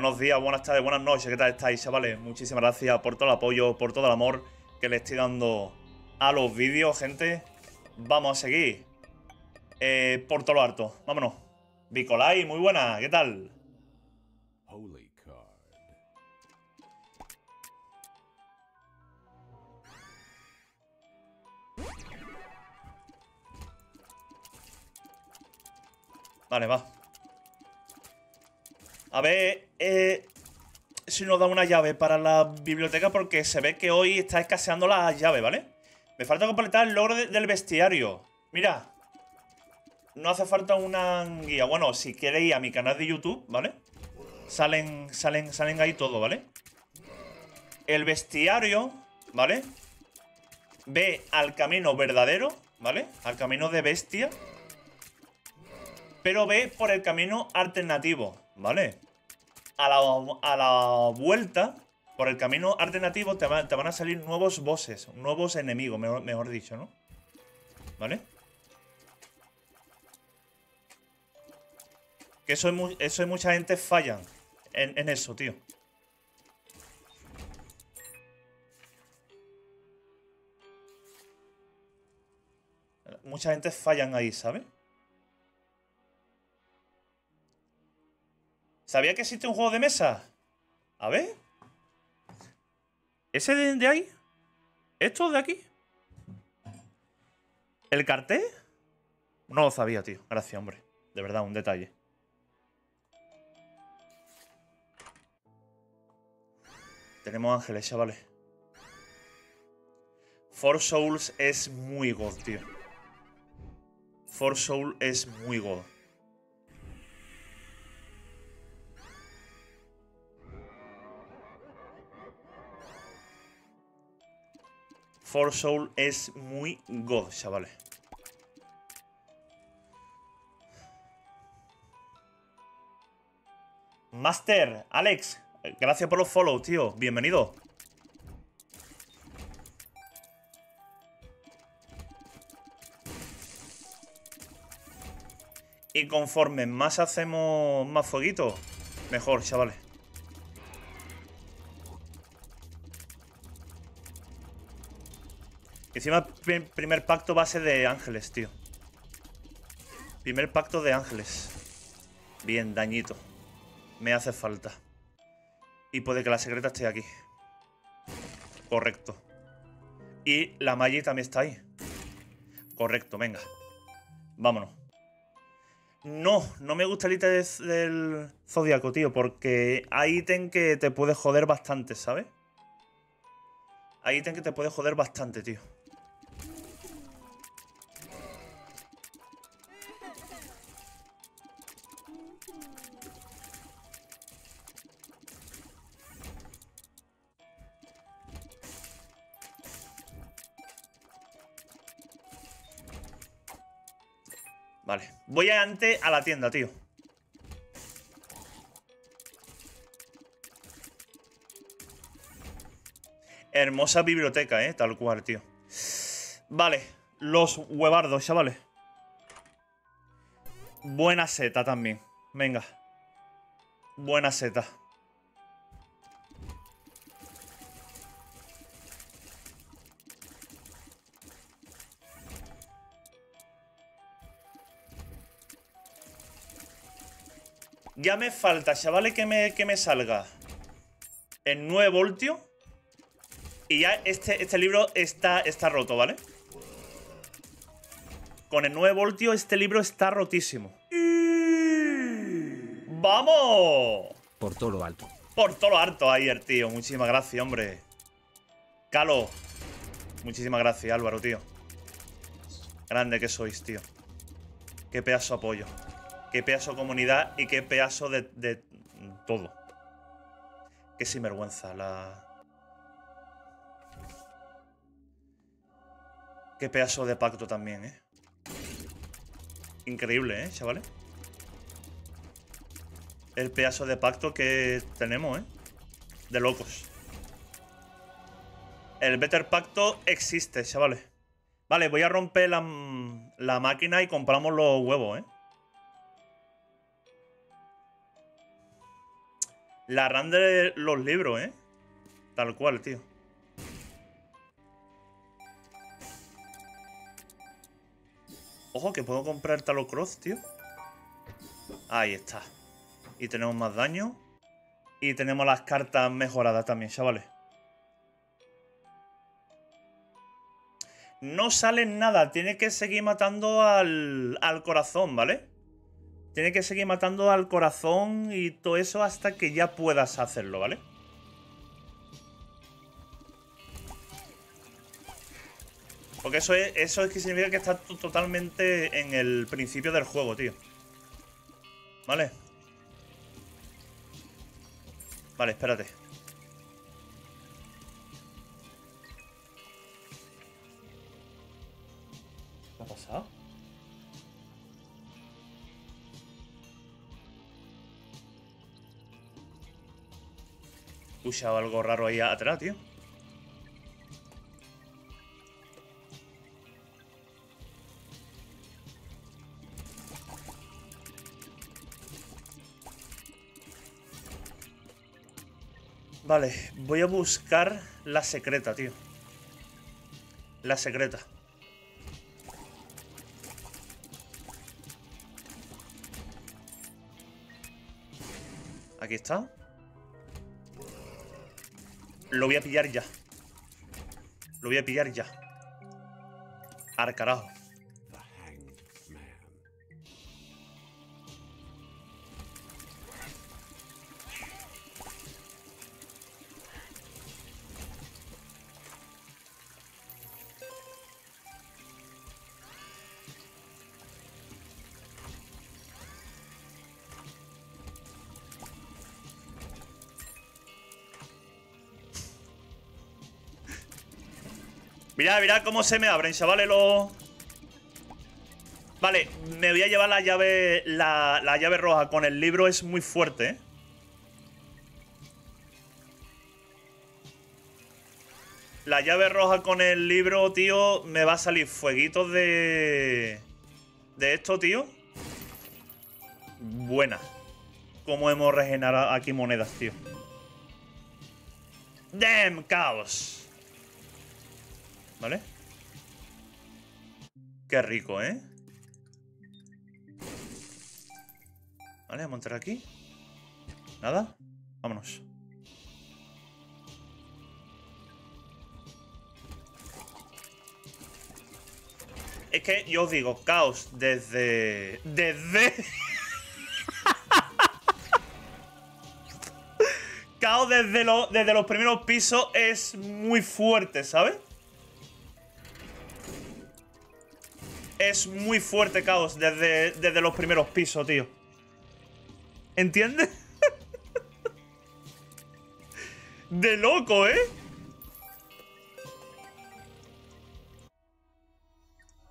Buenos días, buenas tardes, buenas noches, ¿qué tal estáis, chavales? Muchísimas gracias por todo el apoyo, por todo el amor que le estoy dando a los vídeos, gente. Vamos a seguir. Eh, por todo lo harto, vámonos. Bicolai, muy buena, ¿qué tal? Holy. Vale, va. A ver eh, si nos da una llave para la biblioteca porque se ve que hoy está escaseando la llave, ¿vale? Me falta completar el logro de- del bestiario. Mira. No hace falta una guía. Bueno, si queréis a mi canal de YouTube, ¿vale? Salen, salen, salen ahí todo, ¿vale? El bestiario, ¿vale? Ve al camino verdadero, ¿vale? Al camino de bestia pero ve por el camino alternativo, ¿vale? A la, a la vuelta, por el camino alternativo, te, te van a salir nuevos bosses, nuevos enemigos, mejor, mejor dicho, ¿no? ¿Vale? Que eso, mu- eso hay mucha gente fallan en, en eso, tío. Mucha gente fallan ahí, ¿sabes? ¿Sabía que existe un juego de mesa? A ver. ¿Ese de, ahí? ¿Esto de aquí? ¿El cartel? No lo sabía, tío. Gracias, hombre. De verdad, un detalle. Tenemos ángeles, chavales. Four Souls es muy god, tío. Four Soul es muy god. For Soul es muy god, chavales. Master, Alex, gracias por los follows, tío. Bienvenido. Y conforme más hacemos más fueguito, mejor, chavales. Encima, pri- primer pacto base de ángeles, tío. Primer pacto de ángeles. Bien, dañito. Me hace falta. Y puede que la secreta esté aquí. Correcto. Y la Magi también está ahí. Correcto, venga. Vámonos. No, no me gusta el ítem de- del Zodíaco, tío, porque hay ítem que te puede joder bastante, ¿sabes? Hay ítem que te puede joder bastante, tío. Voy antes a la tienda, tío. Hermosa biblioteca, eh. Tal cual, tío. Vale. Los huevardos, chavales. Buena seta también. Venga. Buena seta. Ya me falta, chavales, que me, que me salga el 9 voltio. Y ya este, este libro está, está roto, ¿vale? Con el 9 voltio este libro está rotísimo. ¡Vamos! por todo lo alto. Por todo lo harto ayer, tío. Muchísimas gracias, hombre. Calo. Muchísimas gracias, Álvaro, tío. Grande que sois, tío. Qué pedazo de apoyo. Qué pedazo comunidad y qué pedazo de, de todo. Qué sinvergüenza la... Qué pedazo de pacto también, ¿eh? Increíble, ¿eh, chavales? El pedazo de pacto que tenemos, ¿eh? De locos. El Better Pacto existe, chavales. Vale, voy a romper la, la máquina y compramos los huevos, ¿eh? La RAM de los libros, ¿eh? Tal cual, tío. Ojo, que puedo comprar Talocross, tío. Ahí está. Y tenemos más daño. Y tenemos las cartas mejoradas también, chavales. No sale nada. Tiene que seguir matando al, al corazón, ¿vale? Tiene que seguir matando al corazón y todo eso hasta que ya puedas hacerlo, ¿vale? Porque eso es, eso es que significa que está totalmente en el principio del juego, tío. ¿Vale? Vale, espérate. Escuchado algo raro ahí atrás, tío. Vale, voy a buscar la secreta, tío. La secreta. Aquí está. Lo voy a pillar ya. Lo voy a pillar ya. Al carajo. Mirad, mirad cómo se me abren, chavales, los... Vale, me voy a llevar la llave la, la llave roja con el libro, es muy fuerte, ¿eh? La llave roja con el libro, tío, me va a salir fueguitos de... De esto, tío. Buena. Cómo hemos regenerado aquí monedas, tío. Damn, caos. ¿Vale? Qué rico, ¿eh? Vale, a entrar aquí. ¿Nada? Vámonos. Es que yo os digo, caos desde... Desde... caos desde, desde los primeros pisos es muy fuerte, ¿sabes? Es muy fuerte caos desde, desde los primeros pisos, tío. ¿Entiendes? De loco, ¿eh?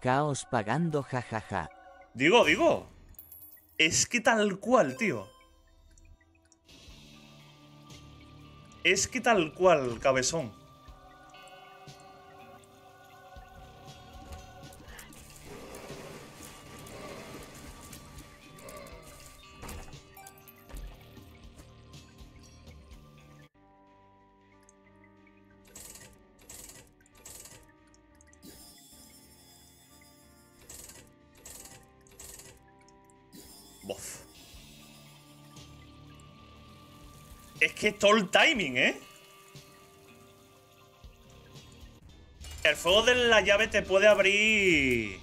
Caos pagando jajaja. Digo, digo. Es que tal cual, tío. Es que tal cual, cabezón. Que todo el timing, ¿eh? El fuego de la llave te puede abrir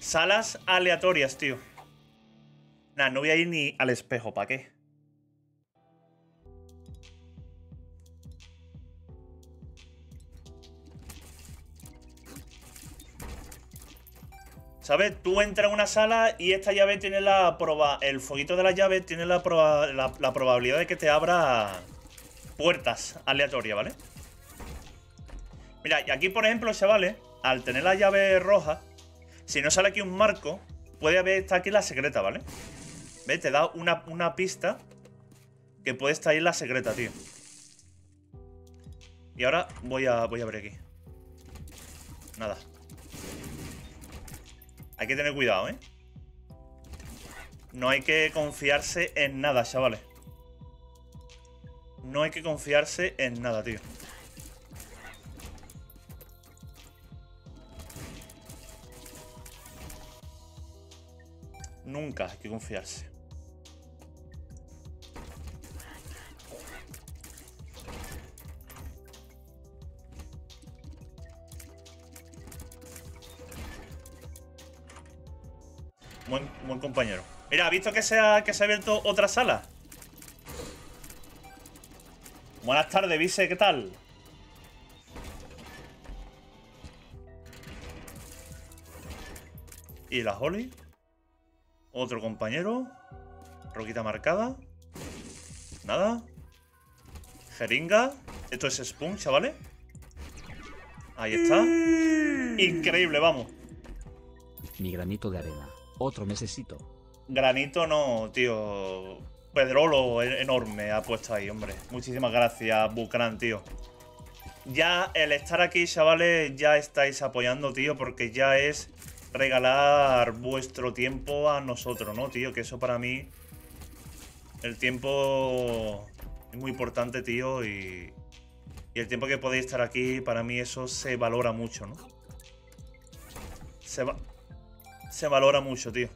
salas aleatorias, tío. Nah, no voy a ir ni al espejo, ¿para qué? ¿Sabes? Tú entras a una sala y esta llave tiene la proba el fueguito de la llave tiene la, proba- la, la probabilidad de que te abra puertas aleatorias, ¿vale? Mira, y aquí, por ejemplo, chavales, al tener la llave roja, si no sale aquí un marco, puede haber está aquí la secreta, ¿vale? ¿Ves? Te da una, una pista que puede estar ahí la secreta, tío. Y ahora voy a, voy a ver aquí. Nada. Hay que tener cuidado, ¿eh? No hay que confiarse en nada, chavales. No hay que confiarse en nada, tío. Nunca hay que confiarse. Buen, buen compañero. Mira, ¿ha visto que se, ha, que se ha abierto otra sala? Buenas tardes, Vice, ¿qué tal? Y la Holly. Otro compañero. Roquita marcada. Nada. Jeringa. Esto es Spoon, chavales. Ahí está. Increíble, vamos. Mi granito de arena. Otro necesito. Granito no, tío. Pedrolo enorme ha puesto ahí, hombre. Muchísimas gracias, Bucran, tío. Ya el estar aquí, chavales, ya estáis apoyando, tío, porque ya es regalar vuestro tiempo a nosotros, ¿no, tío? Que eso para mí. El tiempo es muy importante, tío, y. Y el tiempo que podéis estar aquí, para mí eso se valora mucho, ¿no? Se, va- se valora mucho, tío.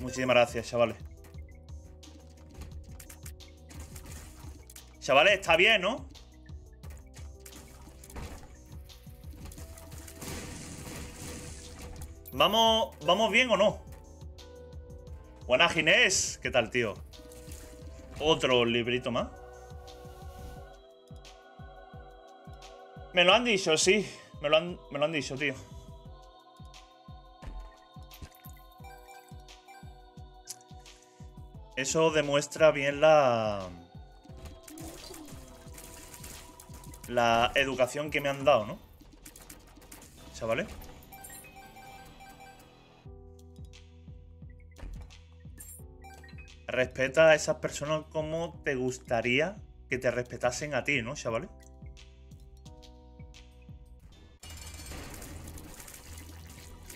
Muchísimas gracias, chavales. Chavales, está bien, ¿no? ¿Vamos, ¿Vamos bien o no? Buenas, Ginés. ¿Qué tal, tío? Otro librito más. Me lo han dicho, sí. Me lo han, me lo han dicho, tío. Eso demuestra bien la... La educación que me han dado, ¿no? Chavales. Respeta a esas personas como te gustaría que te respetasen a ti, ¿no, chavales?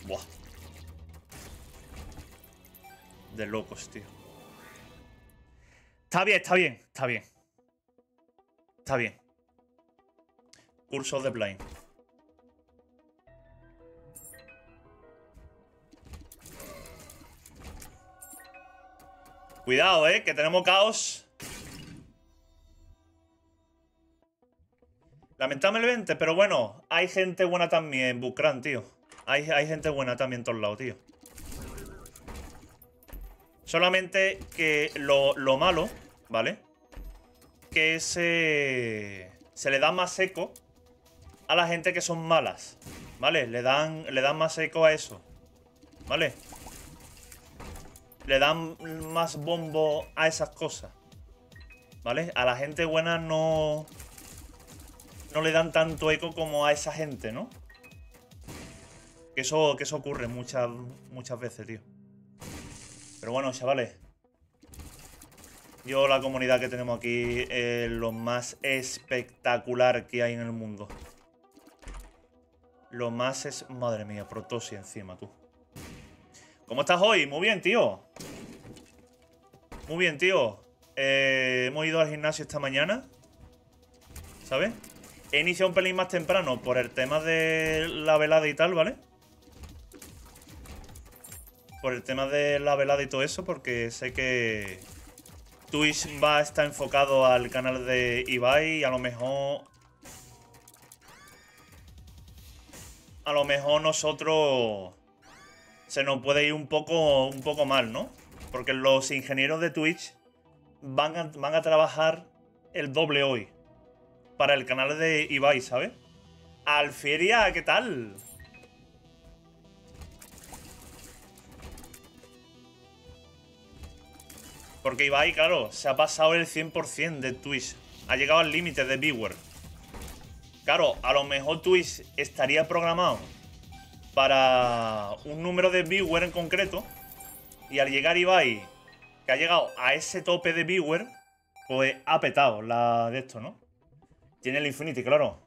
Buah. De locos, tío. Está bien, está bien, está bien. Está bien. Cursos de blind. Cuidado, eh, que tenemos caos. Lamentablemente, pero bueno, hay gente buena también, Bukran, tío. Hay, hay gente buena también en todos lados, tío. Solamente que lo, lo malo, ¿vale? Que se, se le da más eco a la gente que son malas, ¿vale? Le dan, le dan más eco a eso, ¿vale? Le dan más bombo a esas cosas, ¿vale? A la gente buena no... No le dan tanto eco como a esa gente, ¿no? Que eso, que eso ocurre muchas, muchas veces, tío. Pero bueno, chavales. Yo la comunidad que tenemos aquí es lo más espectacular que hay en el mundo. Lo más es... Madre mía, Protosi encima, tú. ¿Cómo estás hoy? Muy bien, tío. Muy bien, tío. Eh, hemos ido al gimnasio esta mañana. ¿Sabes? He iniciado un pelín más temprano por el tema de la velada y tal, ¿vale? Por el tema de la velada y todo eso, porque sé que Twitch va a estar enfocado al canal de Ibai y a lo mejor... A lo mejor nosotros se nos puede ir un poco, un poco mal, ¿no? Porque los ingenieros de Twitch van a, van a trabajar el doble hoy para el canal de Ibai, ¿sabes? Alferia, ¿qué tal? Porque Ibai, claro, se ha pasado el 100% de Twitch. Ha llegado al límite de viewer. Claro, a lo mejor Twitch estaría programado para un número de viewer en concreto. Y al llegar Ibai, que ha llegado a ese tope de viewer, pues ha petado la de esto, ¿no? Tiene el Infinity, claro.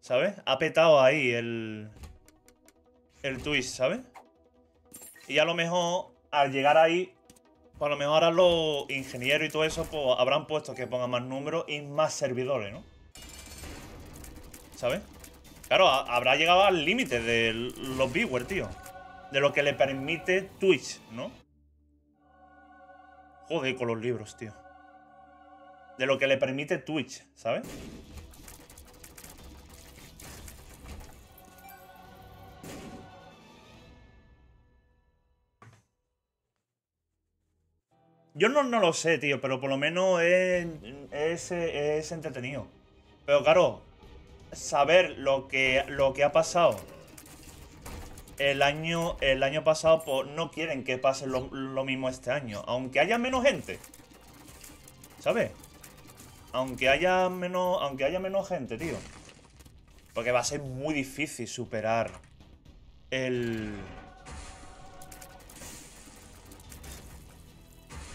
¿Sabes? Ha petado ahí el. El Twitch, ¿sabes? Y a lo mejor al llegar ahí, a lo mejor ahora los ingenieros y todo eso, pues habrán puesto que pongan más números y más servidores, ¿no? ¿Sabes? Claro, a- habrá llegado al límite de los viewers, tío. De lo que le permite Twitch, ¿no? Joder con los libros, tío. De lo que le permite Twitch, ¿sabes? Yo no, no lo sé, tío, pero por lo menos es, es, es entretenido. Pero claro, saber lo que, lo que ha pasado el año, el año pasado, pues no quieren que pase lo, lo mismo este año. Aunque haya menos gente. ¿Sabes? Aunque haya menos. Aunque haya menos gente, tío. Porque va a ser muy difícil superar el.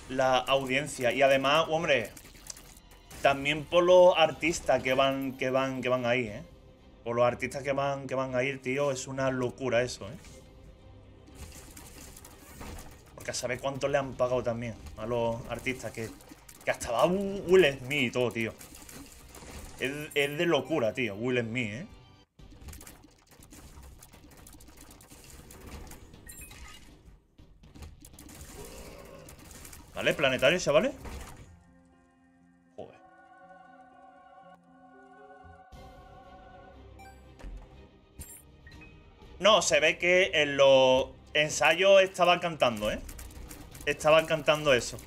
La audiencia. Y además, hombre. También por los artistas que van. que van. que van ahí, eh. Por los artistas que van, que van a ir, tío, es una locura eso, ¿eh? Porque a saber cuánto le han pagado también a los artistas, que, que hasta va Will Smith y todo, tío. Es, es de locura, tío, Will Smith, ¿eh? ¿Vale? Planetario, chavales. Joder. No, se ve que en los ensayos estaban cantando, ¿eh? Estaban cantando eso.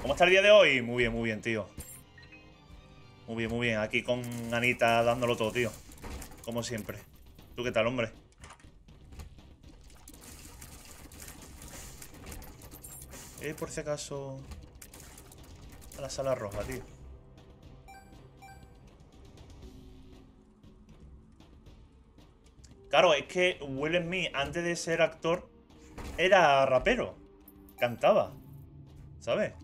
¿Cómo está el día de hoy? Muy bien, muy bien, tío. Muy bien, muy bien. Aquí con Anita dándolo todo, tío. Como siempre. ¿Tú qué tal, hombre? Eh, por si acaso... A la sala roja, tío. Claro, es que Will Smith, antes de ser actor, era rapero. Cantaba. ¿Sabes?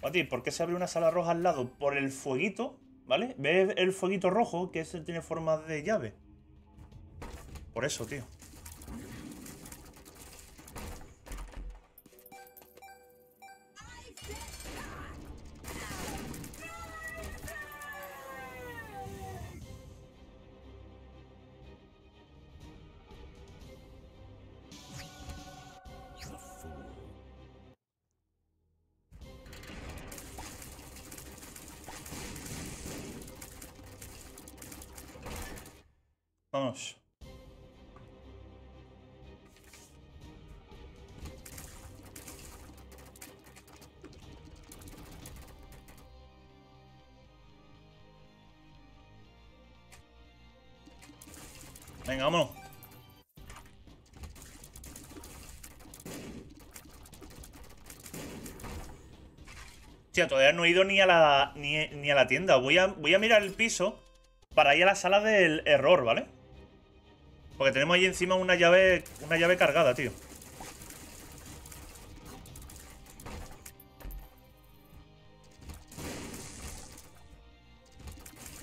Mati, ¿por qué se abre una sala roja al lado? Por el fueguito, ¿vale? ¿Ves el fueguito rojo? Que ese tiene forma de llave. Por eso, tío. Vamos. Venga, vámonos. Todavía no he ido ni a la, ni, ni a la tienda. Voy a, voy a mirar el piso para ir a la sala del error, ¿vale? Porque tenemos ahí encima una llave, una llave cargada, tío.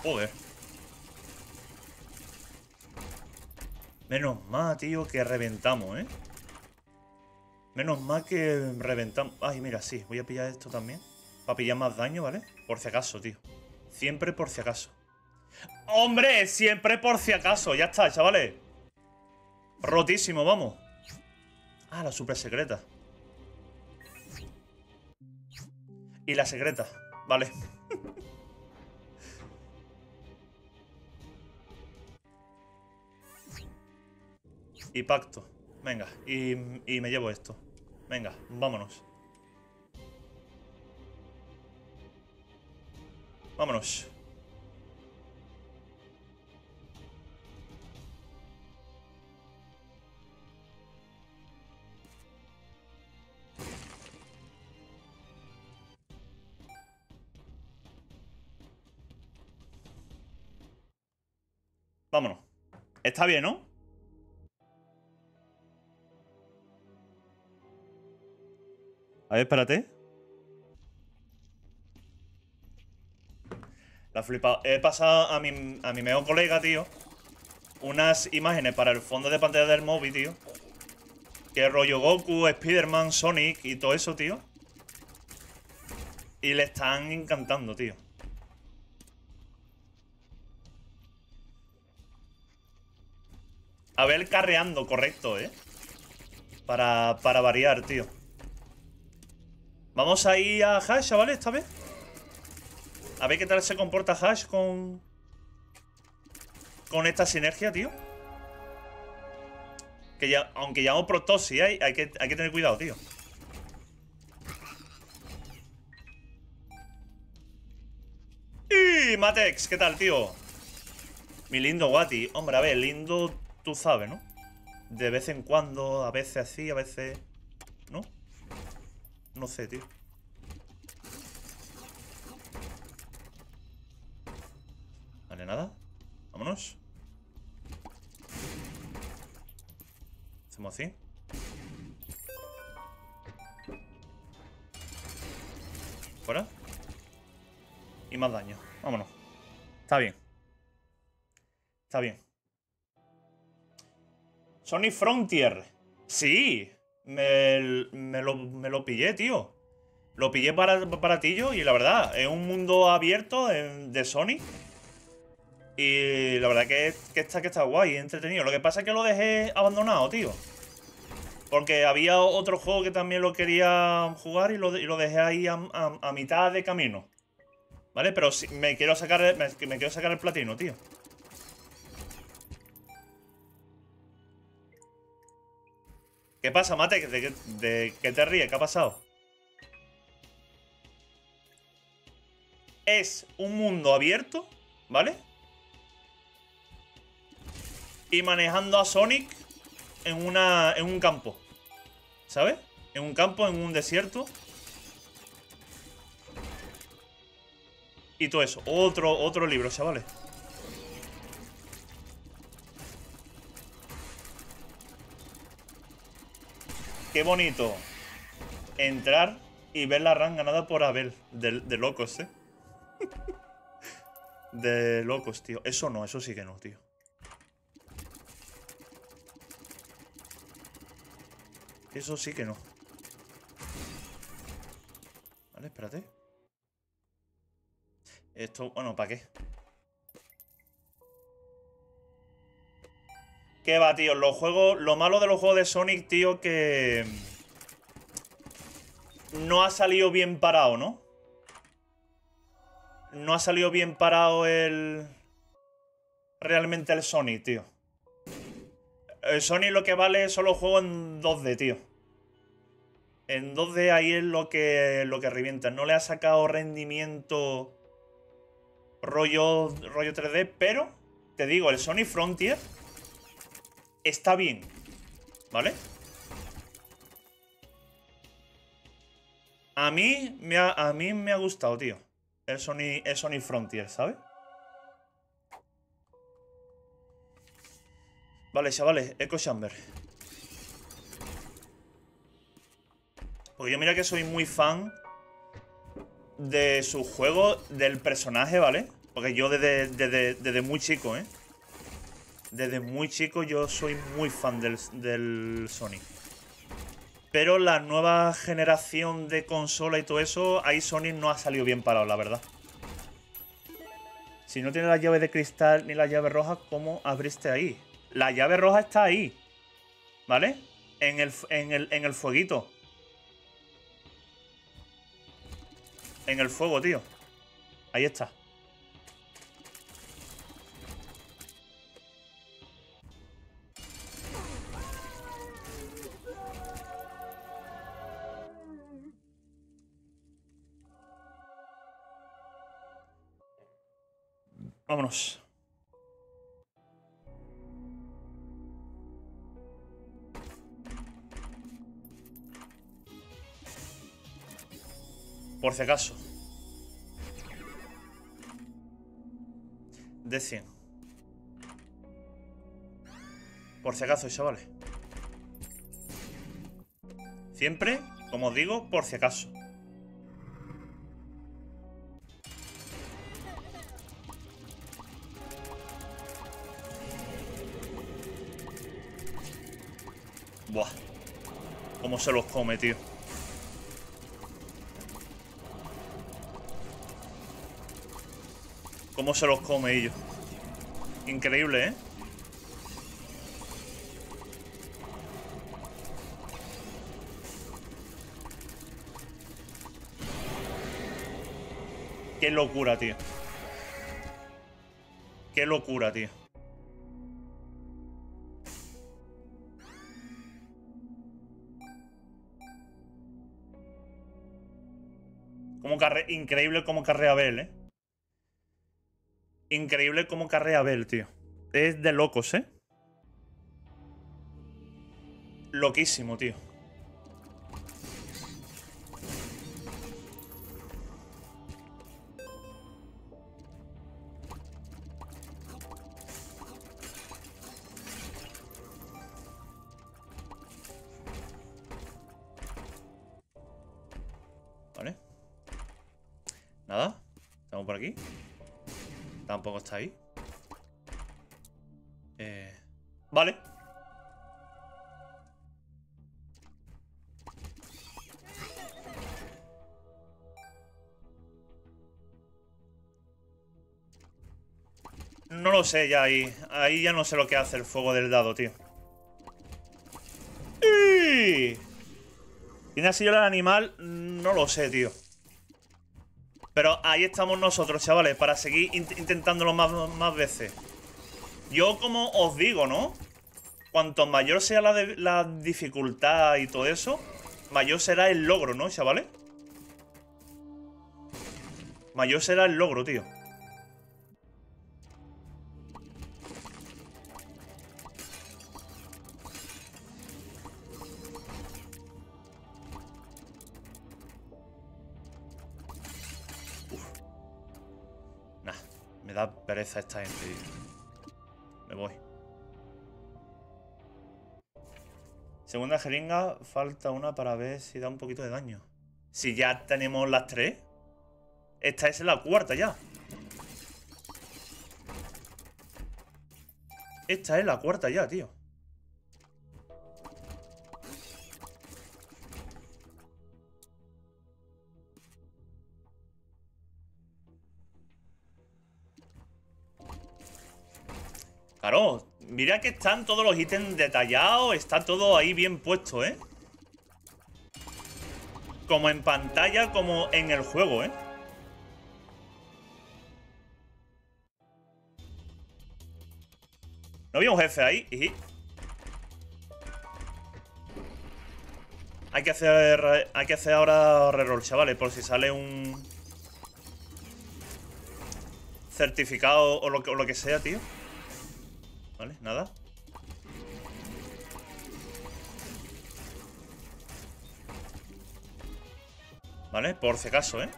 Joder. Menos mal, tío, que reventamos, ¿eh? Menos mal que reventamos. Ay, mira, sí. Voy a pillar esto también. Para pillar más daño, ¿vale? Por si acaso, tío. Siempre por si acaso. ¡Hombre! Siempre por si acaso. Ya está, chavales. Rotísimo, vamos. Ah, la super secreta. Y la secreta. Vale. y pacto. Venga, y, y me llevo esto. Venga, vámonos. Vámonos. Vámonos. Está bien, ¿no? A ver, espérate. La he flipado. He pasado a mi, a mi mejor colega, tío. unas imágenes para el fondo de pantalla del móvil, tío. Que rollo Goku, Spider-Man, Sonic y todo eso, tío. Y le están encantando, tío. A ver carreando, correcto, ¿eh? Para, para variar, tío. Vamos a ir a Hash, chavales, esta vez. A ver qué tal se comporta Hash con... Con esta sinergia, tío. Que ya, aunque llamo Protosi, hay, hay, que, hay que tener cuidado, tío. ¡Y Matex! ¿Qué tal, tío? Mi lindo Wati. Hombre, a ver, lindo tú sabes, ¿no? De vez en cuando, a veces así, a veces... ¿No? No sé, tío. Vale, nada. Vámonos. Hacemos así. Fuera. Y más daño. Vámonos. Está bien. Está bien. Sony Frontier. Sí. Me, lo, me lo pillé, tío. Lo pillé para, para ti yo y la verdad, es un mundo abierto de Sony. Y la verdad que, que, está, que está guay, entretenido. Lo que pasa es que lo dejé abandonado, tío. Porque había otro juego que también lo quería jugar y lo, y lo dejé ahí a, mitad de camino. ¿Vale? Pero me, quiero sacar, me quiero sacar el platino, tío. ¿Qué pasa, Mate? ¿De, qué te ríes? ¿Qué ha pasado? Es un mundo abierto, ¿vale? Y manejando a Sonic en, una, en un campo. ¿Sabes? En un campo, en un desierto. Y todo eso. Otro, otro libro, chavales. Qué bonito entrar y ver la ran ganada por Abel. De, de locos, ¿eh? de locos, tío. Eso no, eso sí que no, tío. Eso sí que no. Vale, espérate. Esto, bueno, ¿para qué? ¿Qué va, tío? Los juegos. Lo malo de los juegos de Sonic, tío, que. No ha salido bien parado, ¿no? No ha salido bien parado el. Realmente el Sonic, tío. El Sonic lo que vale son los juegos en 2D, tío. En 2D ahí es lo que, lo que revienta. No le ha sacado rendimiento rollo, rollo 3D, pero te digo, el Sonic Frontier está bien, ¿vale? A mí me ha, a mí me ha gustado, tío. El Sony, el Sony Frontier, ¿sabes? Vale, chavales, Echo Chamber. Porque yo mira que soy muy fan de su juego, del personaje, ¿vale? Porque yo desde, desde, desde muy chico, ¿eh? Desde muy chico yo soy muy fan del, Sonic. Pero la nueva generación de consola y todo eso, ahí Sonic no ha salido bien parado, la verdad. Si no tiene la llave de cristal ni la llave roja, ¿cómo abriste ahí? La llave roja está ahí. ¿Vale? En el, en el, en el fueguito. En el fuego, tío. Ahí está. por si acaso. De 100. Por si acaso, chavales. Siempre, como os digo, por si acaso. Buah. Cómo se los come, tío. Cómo se los come ellos. Increíble, ¿eh? Qué locura, tío. Qué locura, tío. Como carre... Increíble como carrea Bell, ¿eh? Increíble como carrea Bell, tío. Es de locos, ¿eh? Loquísimo, tío. Ahí. Eh, vale. No lo sé ya ahí. Ahí ya no sé lo que hace el fuego del dado, tío. ¡Y! ¿Quién ha sido el animal? No lo sé, tío. Pero ahí estamos nosotros, chavales, para seguir int intentándolo más, más veces. Yo como os digo, ¿no? Cuanto mayor sea la, la, dificultad y todo eso, mayor será el logro, ¿no, chavales? Mayor será el logro, tío. Esta gente. Me voy. Segunda jeringa, falta una para ver si da un poquito de daño. Si ya tenemos las tres. Esta es la cuarta ya. Esta es la cuarta ya, tío. Claro, mira que están todos los ítems detallados, está todo ahí bien puesto, ¿eh? Como en pantalla, como en el juego, ¿eh? ¿No había un jefe ahí? Hay que hacer. Hay que hacer ahora reroll, chavales, por si sale un. Certificado o lo que sea, tío. Vale, nada. Vale, por si acaso, ¿eh?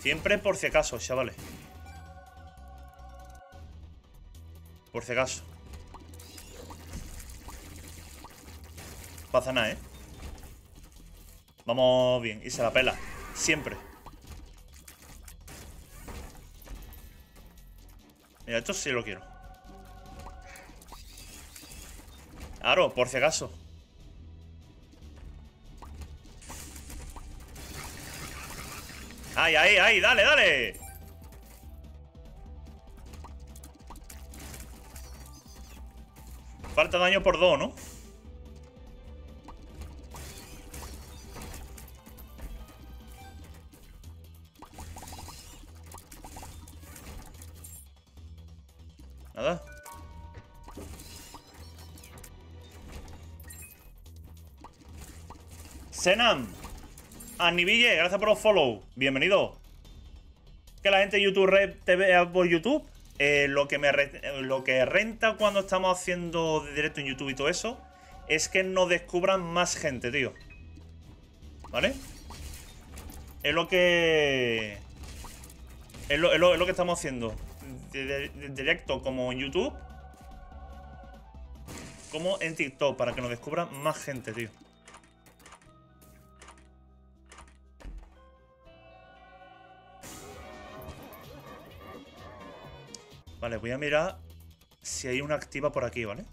Siempre por si acaso, chavales. Por si acaso. Pasa nada, ¿eh? Vamos bien. Y se la pela. Siempre. Mira, esto sí lo quiero. Claro, por si acaso. ¡Ay, ay, ay! ¡Dale, dale! Falta daño por dos, ¿no? Senam. Aniville, gracias por los follow. Bienvenido. Que la gente de YouTube Red te vea por YouTube. Eh, lo, que me lo que renta cuando estamos haciendo directo en YouTube y todo eso es que nos descubran más gente, tío. ¿Vale? Es lo que... Es lo, es lo, que estamos haciendo. Directo como en YouTube. Como en TikTok, para que nos descubran más gente, tío. Vale, voy a mirar si hay una activa por aquí, ¿vale?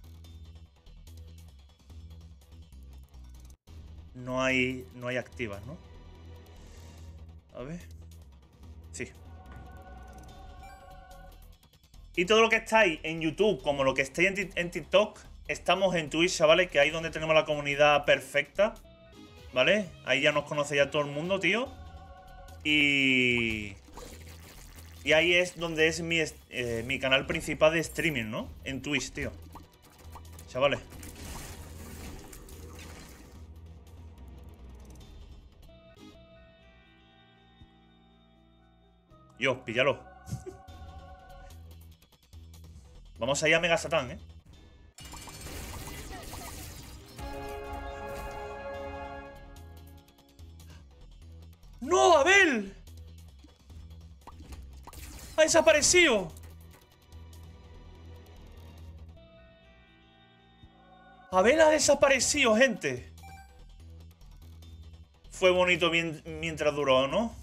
no hay, no hay activas, ¿no? A ver. Sí. Y todo lo que estáis en YouTube, como lo que estáis en, en TikTok, estamos en Twitch, chavales, que ahí donde tenemos la comunidad perfecta. ¿Vale? Ahí ya nos conoce ya todo el mundo, tío. Y... Y ahí es donde es mi, eh, mi canal principal de streaming, ¿no? En Twitch, tío. Chavales. Yo, píllalo. Vamos allá a Mega Satán, ¿eh? Desaparecido! Abel ha desaparecido, gente. Fue bonito mien- mientras duró, ¿no?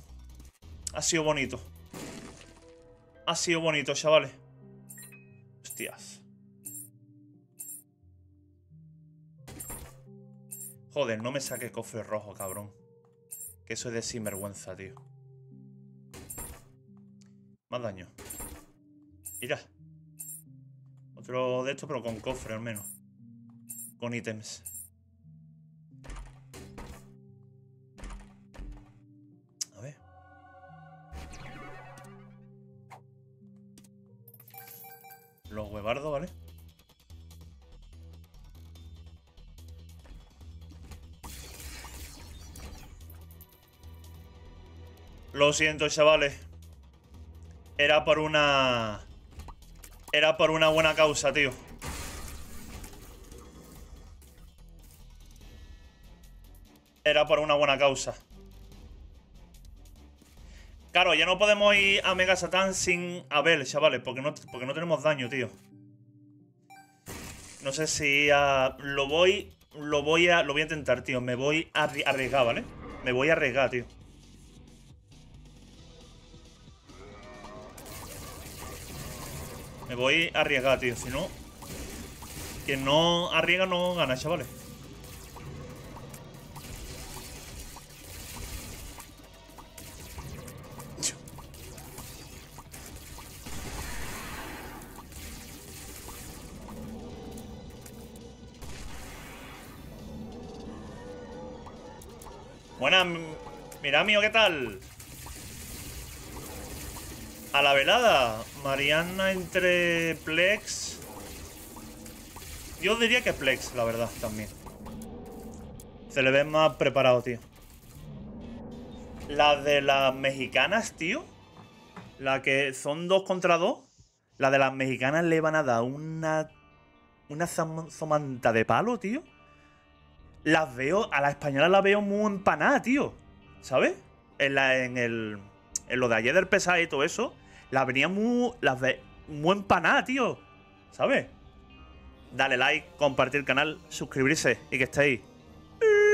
Ha sido bonito. Ha sido bonito, chavales. Hostias. Joder, no me saque cofre rojo, cabrón. Que eso es de sinvergüenza, tío. Más daño. Mira. Otro de estos, pero con cofre al menos. Con ítems. A ver. Los huevardos, ¿vale? Lo siento, chavales. Era por una... Era por una buena causa, tío. Era por una buena causa. Claro, ya no podemos ir a Mega Satán sin Abel, chavales, porque no, porque no tenemos daño, tío. No sé si ah, lo voy. Lo voy a. Lo voy a intentar, tío. Me voy a arri- arriesgar, ¿vale? Me voy a arriesgar, tío. Me voy a arriesgar, tío. Si no. Quien no arriesga no gana, chavales. Buenas, mira mío, ¿qué tal? A la velada, Mariana entre Plex. Yo diría que Plex, la verdad, también. Se le ve más preparado, tío. La de las mexicanas, tío. La que son dos contra dos. La de las mexicanas le van a dar una. Una zomanta de palo, tío. Las veo. A la española la veo muy empanada, tío. ¿Sabes? En, la, en el. En lo de ayer del pesado y todo eso. Las venía muy. Las muy empanada, tío. ¿Sabes? Dale like, compartir el canal, suscribirse y que estéis.